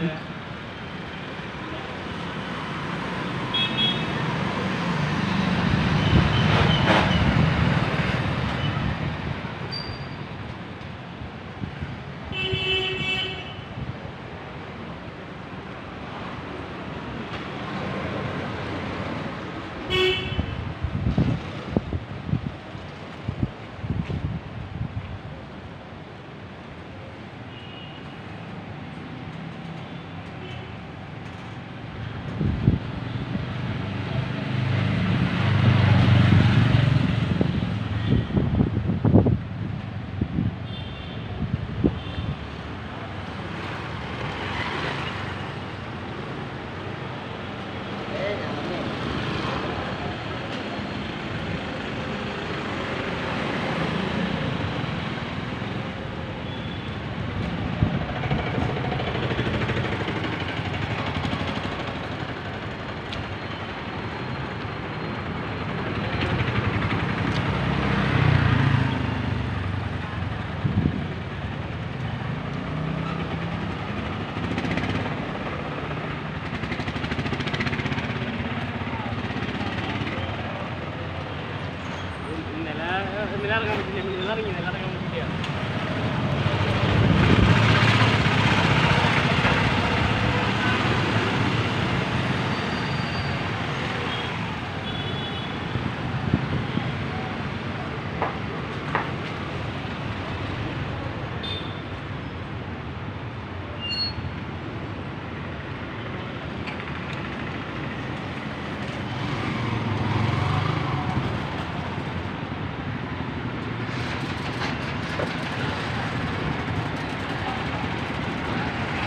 Yeah. me largan, me largan y me largan un día.